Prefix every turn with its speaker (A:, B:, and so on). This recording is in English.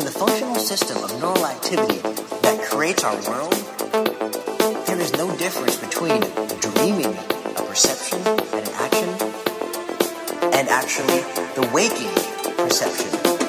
A: In the functional system of neural activity that creates our world, there is no difference between dreaming a perception and an action and actually the waking perception.